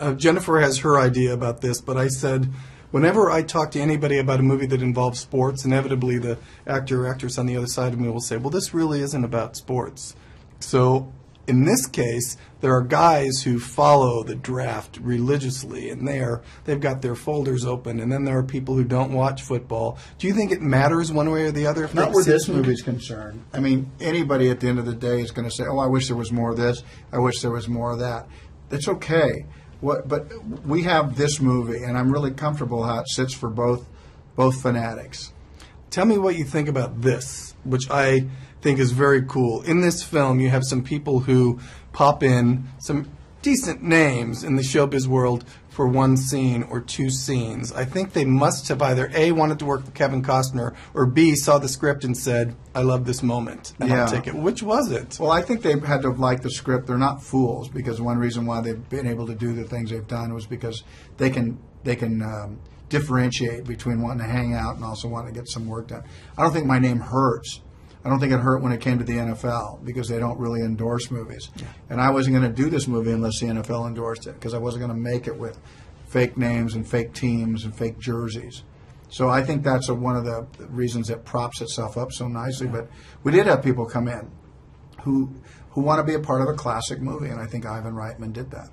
Uh, Jennifer has her idea about this, but I said, whenever I talk to anybody about a movie that involves sports, inevitably the actor or actress on the other side of me will say, well, this really isn't about sports. So in this case, there are guys who follow the draft religiously, and they are they've got their folders open. And then there are people who don't watch football. Do you think it matters one way or the other? If Not where this movie? movie's concerned. I mean, anybody at the end of the day is going to say, "Oh, I wish there was more of this. I wish there was more of that." It's okay. What, but we have this movie, and I'm really comfortable how it sits for both both fanatics. Tell me what you think about this, which I think is very cool. In this film, you have some people who pop in, some decent names in the showbiz world for one scene or two scenes. I think they must have either A, wanted to work with Kevin Costner, or B, saw the script and said, I love this moment, and Yeah. I'll take it. Which was it? Well, I think they've had to have liked the script. They're not fools because one reason why they've been able to do the things they've done was because they can they can um, differentiate between wanting to hang out and also wanting to get some work done. I don't think my name hurts. I don't think it hurt when it came to the NFL because they don't really endorse movies. And I wasn't going to do this movie unless the NFL endorsed it because I wasn't going to make it with fake names and fake teams and fake jerseys. So I think that's a, one of the reasons it props itself up so nicely. But we did have people come in who who want to be a part of a classic movie, and I think Ivan Reitman did that.